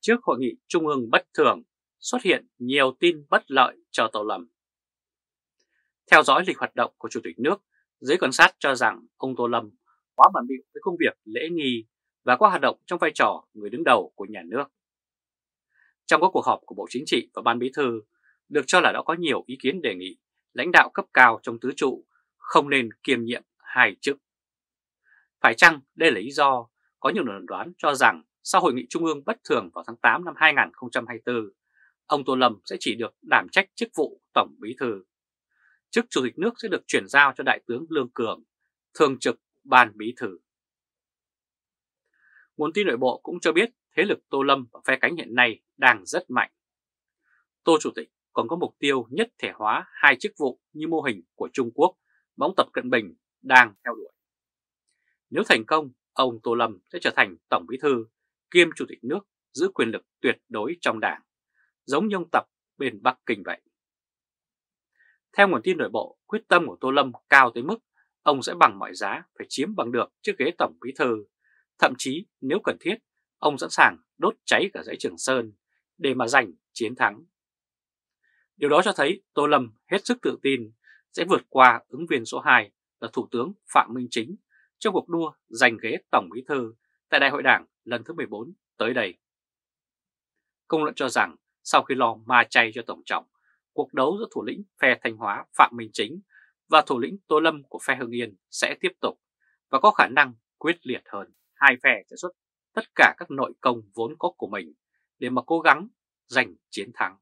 Trước hội nghị trung ương bất thường, xuất hiện nhiều tin bất lợi cho Tô Lâm. Theo dõi lịch hoạt động của Chủ tịch nước, giới quan sát cho rằng ông Tô Lâm quá bận bịu với công việc lễ nghi và có hoạt động trong vai trò người đứng đầu của nhà nước. Trong các cuộc họp của Bộ Chính trị và Ban Bí thư, được cho là đã có nhiều ý kiến đề nghị lãnh đạo cấp cao trong tứ trụ không nên kiêm nhiệm hai chức. Phải chăng đây là lý do có nhiều luận đoán cho rằng sau hội nghị trung ương bất thường vào tháng 8 năm 2024, ông Tô Lâm sẽ chỉ được đảm trách chức vụ Tổng Bí thư. Chức Chủ tịch nước sẽ được chuyển giao cho Đại tướng Lương Cường, Thường trực Ban Bí thư. Nguồn tin nội bộ cũng cho biết thế lực Tô Lâm và phe cánh hiện nay đang rất mạnh. Tô Chủ tịch còn có mục tiêu nhất thể hóa hai chức vụ như mô hình của Trung Quốc mà ông Tập Cận Bình đang theo đuổi. Nếu thành công, ông Tô Lâm sẽ trở thành Tổng Bí Thư kiêm Chủ tịch nước giữ quyền lực tuyệt đối trong đảng, giống như ông Tập bên Bắc Kinh vậy. Theo nguồn tin nội bộ, quyết tâm của Tô Lâm cao tới mức ông sẽ bằng mọi giá phải chiếm bằng được chiếc ghế Tổng Bí Thư. Thậm chí nếu cần thiết, ông sẵn sàng đốt cháy cả dãy Trường Sơn để mà giành chiến thắng. Điều đó cho thấy Tô Lâm hết sức tự tin sẽ vượt qua ứng viên số 2 là Thủ tướng Phạm Minh Chính trong cuộc đua giành ghế Tổng Bí Thư tại Đại hội Đảng lần thứ 14 tới đây. Công luận cho rằng sau khi lo ma chay cho Tổng trọng, cuộc đấu giữa thủ lĩnh phe Thanh Hóa Phạm Minh Chính và thủ lĩnh Tô Lâm của phe Hưng Yên sẽ tiếp tục và có khả năng quyết liệt hơn. Hai phe sẽ xuất tất cả các nội công vốn có của mình để mà cố gắng giành chiến thắng.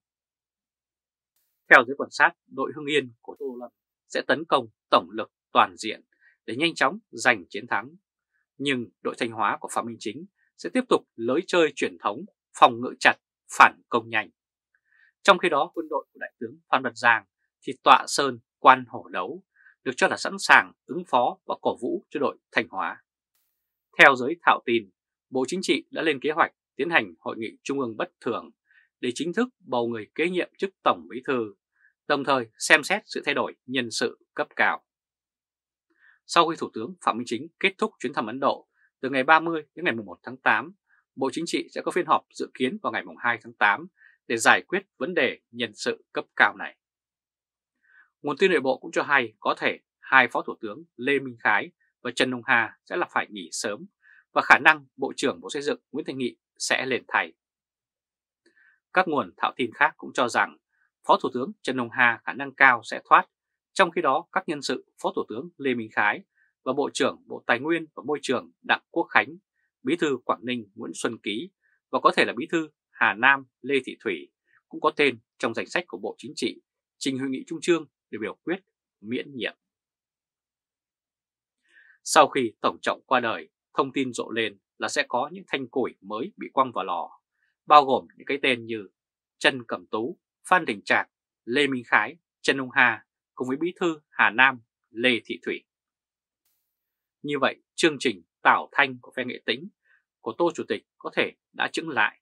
Theo giới quan sát, đội Hưng Yên của Tô Lâm sẽ tấn công tổng lực toàn diện để nhanh chóng giành chiến thắng. Nhưng đội Thanh Hóa của Phạm Minh Chính sẽ tiếp tục lối chơi truyền thống phòng ngự chặt, phản công nhanh. Trong khi đó quân đội của Đại tướng Phan Văn Giang thì tọa sơn quan hổ đấu được cho là sẵn sàng ứng phó và cổ vũ cho đội Thanh Hóa. Theo giới thạo tin, Bộ Chính trị đã lên kế hoạch tiến hành hội nghị trung ương bất thường để chính thức bầu người kế nhiệm chức Tổng Bí Thư, đồng thời xem xét sự thay đổi nhân sự cấp cao. Sau khi Thủ tướng Phạm Minh Chính kết thúc chuyến thăm Ấn Độ từ ngày 30 đến ngày 1 tháng 8, Bộ Chính trị sẽ có phiên họp dự kiến vào ngày 2 tháng 8 để giải quyết vấn đề nhân sự cấp cao này. Nguồn tin nội bộ cũng cho hay có thể hai Phó Thủ tướng Lê Minh Khái và Trần Đông Hà sẽ là phải nghỉ sớm và khả năng Bộ trưởng Bộ Xây dựng Nguyễn Thành Nghị sẽ lên thay. Các nguồn thạo tin khác cũng cho rằng Phó Thủ tướng Trần Đông Hà khả năng cao sẽ thoát, trong khi đó các nhân sự Phó Thủ tướng Lê Minh Khái và Bộ trưởng Bộ Tài nguyên và Môi trường Đặng Quốc Khánh, Bí thư Quảng Ninh Nguyễn Xuân Ký và có thể là Bí thư Hà Nam Lê Thị Thủy cũng có tên trong danh sách của Bộ Chính trị trình hội nghị trung trương để biểu quyết miễn nhiệm. Sau khi Tổng trọng qua đời, thông tin rộ lên là sẽ có những thanh củi mới bị quăng vào lò, bao gồm những cái tên như Trần Cẩm Tú, Phan Đình Trạc, Lê Minh Khái, Trần Ông Hà cùng với Bí thư Hà Nam, Lê Thị Thủy. Như vậy, chương trình tảo thanh của phe nghệ tĩnh của Tô Chủ tịch có thể đã chững lại.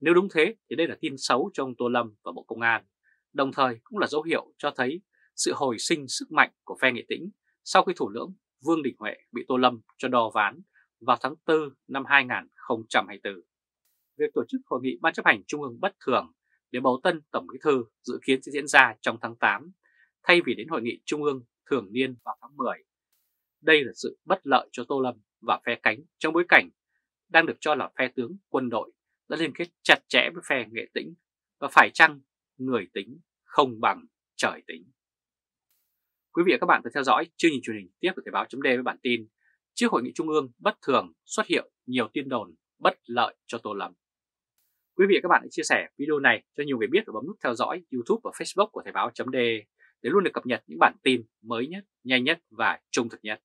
Nếu đúng thế thì đây là tin xấu cho ông Tô Lâm và Bộ Công an, đồng thời cũng là dấu hiệu cho thấy sự hồi sinh sức mạnh của phe nghệ tĩnh sau khi thủ lưỡng Vương Đình Huệ bị Tô Lâm cho đo ván vào tháng 4 năm 2024. Việc tổ chức hội nghị Ban chấp hành Trung ương bất thường để bầu tân Tổng Bí thư dự kiến sẽ diễn ra trong tháng 8, thay vì đến hội nghị Trung ương thường niên vào tháng 10. Đây là sự bất lợi cho Tô Lâm và phe cánh trong bối cảnh đang được cho là phe tướng quân đội đã liên kết chặt chẽ với phe nghệ tĩnh và phải chăng người tính không bằng trời tính. Quý vị và các bạn vừa theo dõi chương trình truyền hình tiếp của Thời báo chấm với bản tin Trước hội nghị trung ương bất thường xuất hiện nhiều tin đồn bất lợi cho Tô Lâm. Quý vị và các bạn hãy chia sẻ video này cho nhiều người biết và bấm nút theo dõi YouTube và Facebook của Thời báo chấm để luôn được cập nhật những bản tin mới nhất, nhanh nhất và trung thực nhất.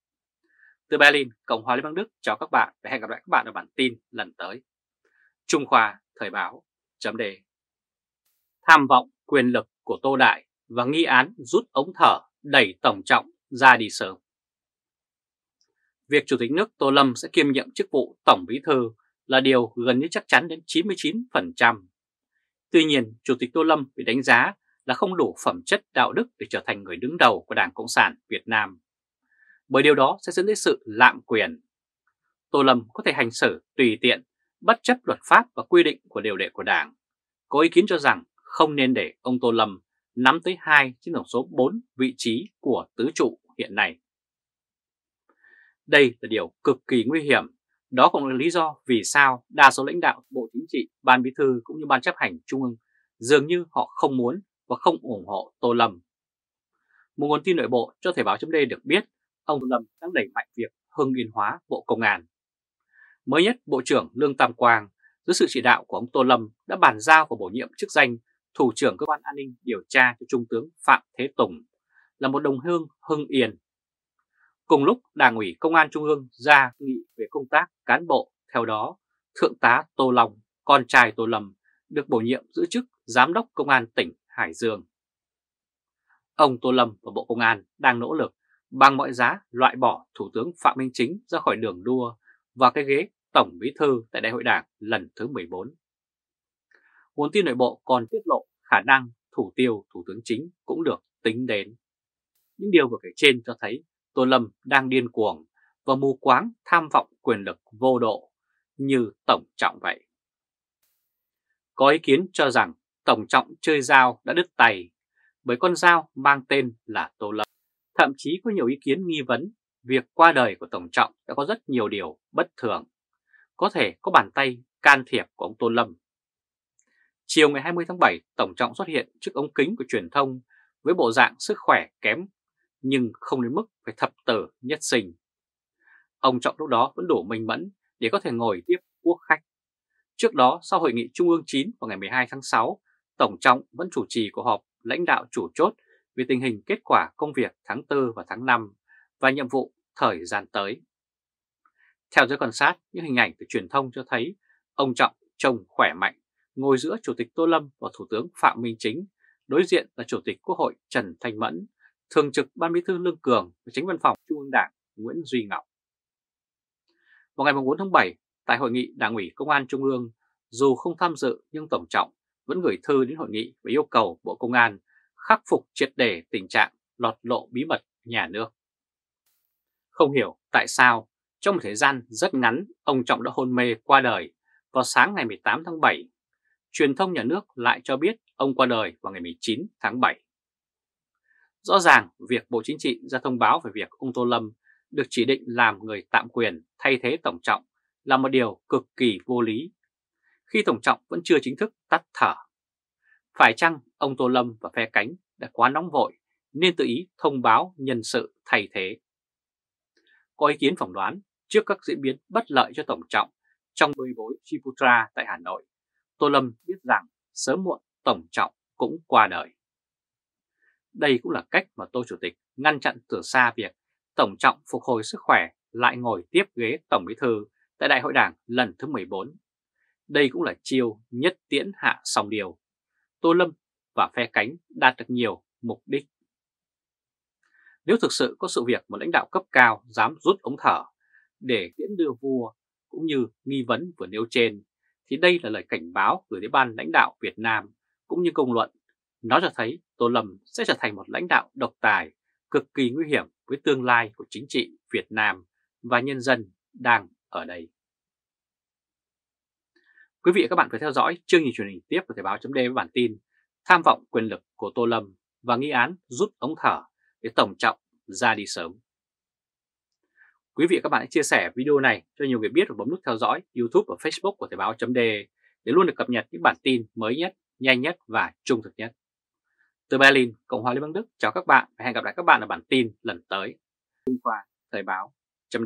Từ Berlin, Cộng hòa Liên bang Đức chào các bạn và hẹn gặp lại các bạn ở bản tin lần tới. Trung Khoa Thời báo chấm đề Tham vọng quyền lực của Tô Đại và nghi án rút ống thở đẩy Tổng Trọng ra đi sớm. Việc Chủ tịch nước Tô Lâm sẽ kiêm nhiệm chức vụ Tổng Bí Thư là điều gần như chắc chắn đến 99%. Tuy nhiên, Chủ tịch Tô Lâm bị đánh giá là không đủ phẩm chất đạo đức để trở thành người đứng đầu của Đảng Cộng sản Việt Nam. Bởi điều đó sẽ dẫn đến sự lạm quyền. Tô Lâm có thể hành xử tùy tiện bất chấp luật pháp và quy định của điều lệ của Đảng. Có ý kiến cho rằng không nên để ông Tô Lâm nắm tới 2 trên tổng số 4 vị trí của tứ trụ hiện nay. Đây là điều cực kỳ nguy hiểm. Đó cũng là lý do vì sao đa số lãnh đạo Bộ Chính trị, Ban Bí thư cũng như Ban chấp hành Trung ương dường như họ không muốn và không ủng hộ Tô Lâm. Một nguồn tin nội bộ cho Thời báo chấm được biết ông Tô Lâm đang đẩy mạnh việc hưng yên hóa Bộ Công an. Mới nhất, Bộ trưởng Lương Tam Quang dưới sự chỉ đạo của ông Tô Lâm đã bàn giao và bổ nhiệm chức danh Thủ trưởng Cơ quan An ninh điều tra cho Trung tướng Phạm Thế Tùng là một đồng hương hưng yên. Cùng lúc Đảng ủy Công an Trung ương ra nghị về công tác cán bộ, theo đó Thượng tá Tô Long, con trai Tô Lâm, được bổ nhiệm giữ chức Giám đốc Công an tỉnh Hải Dương. Ông Tô Lâm và Bộ Công an đang nỗ lực bằng mọi giá loại bỏ Thủ tướng Phạm Minh Chính ra khỏi đường đua và cái ghế Tổng Bí Thư tại Đại hội Đảng lần thứ 14. Nguồn tin nội bộ còn tiết lộ khả năng thủ tiêu, Thủ tướng Chính cũng được tính đến. Những điều vừa kể trên cho thấy Tô Lâm đang điên cuồng và mù quáng tham vọng quyền lực vô độ như Tổng Trọng vậy. Có ý kiến cho rằng Tổng Trọng chơi dao đã đứt tay bởi con dao mang tên là Tô Lâm. Thậm chí có nhiều ý kiến nghi vấn việc qua đời của Tổng Trọng đã có rất nhiều điều bất thường. Có thể có bàn tay can thiệp của ông Tô Lâm. Chiều ngày 20 tháng 7, Tổng Trọng xuất hiện trước ống kính của truyền thông với bộ dạng sức khỏe kém nhưng không đến mức phải thập tử nhất sinh. Ông Trọng lúc đó vẫn đủ minh mẫn để có thể ngồi tiếp quốc khách. Trước đó, sau hội nghị Trung ương 9 vào ngày 12 tháng 6, Tổng Trọng vẫn chủ trì cuộc họp lãnh đạo chủ chốt về tình hình kết quả công việc tháng 4 và tháng 5 và nhiệm vụ thời gian tới. Theo giới quan sát, những hình ảnh từ truyền thông cho thấy ông Trọng trông khỏe mạnh, ngồi giữa Chủ tịch Tô Lâm và Thủ tướng Phạm Minh Chính, đối diện là Chủ tịch Quốc hội Trần Thanh Mẫn, Thường trực Ban Bí thư Lương Cường và Chính văn phòng Trung ương Đảng Nguyễn Duy Ngọc. Vào ngày 4 tháng 7, tại hội nghị Đảng ủy Công an Trung ương, dù không tham dự nhưng Tổng Trọng vẫn gửi thư đến hội nghị và yêu cầu Bộ Công an khắc phục triệt để tình trạng lọt lộ bí mật nhà nước. Không hiểu tại sao, trong một thời gian rất ngắn, ông Trọng đã hôn mê qua đời vào sáng ngày 18 tháng 7. Truyền thông nhà nước lại cho biết ông qua đời vào ngày 19 tháng 7. Rõ ràng, việc Bộ Chính trị ra thông báo về việc ông Tô Lâm được chỉ định làm người tạm quyền thay thế Tổng Trọng là một điều cực kỳ vô lý khi Tổng Trọng vẫn chưa chính thức tắt thở. Phải chăng ông Tô Lâm và phe cánh đã quá nóng vội nên tự ý thông báo nhân sự thay thế? Có ý kiến phỏng đoán trước các diễn biến bất lợi cho Tổng Trọng trong bơi bối Chiputra tại Hà Nội, Tô Lâm biết rằng sớm muộn Tổng Trọng cũng qua đời. Đây cũng là cách mà Tô Chủ tịch ngăn chặn từ xa việc Tổng Trọng phục hồi sức khỏe lại ngồi tiếp ghế Tổng Bí Thư tại Đại hội Đảng lần thứ 14 đây cũng là chiêu nhất tiễn hạ song điều. Tô Lâm và phe cánh đạt được nhiều mục đích. Nếu thực sự có sự việc một lãnh đạo cấp cao dám rút ống thở để tiễn đưa vua cũng như nghi vấn vừa nêu trên, thì đây là lời cảnh báo gửi đến ban lãnh đạo Việt Nam cũng như công luận. Nó cho thấy Tô Lâm sẽ trở thành một lãnh đạo độc tài, cực kỳ nguy hiểm với tương lai của chính trị Việt Nam và nhân dân đang ở đây. Quý vị và các bạn phải theo dõi chương trình truyền hình tiếp của Thời báo chấm với bản tin Tham vọng quyền lực của Tô Lâm và nghi án rút ống thở để Tổng Trọng ra đi sớm. Quý vị và các bạn hãy chia sẻ video này cho nhiều người biết và bấm nút theo dõi YouTube và Facebook của Thời báo chấm để luôn được cập nhật những bản tin mới nhất, nhanh nhất và trung thực nhất. Từ Berlin, Cộng hòa Liên bang Đức, chào các bạn và hẹn gặp lại các bạn ở bản tin lần tới. Hôm qua, Thời báo chấm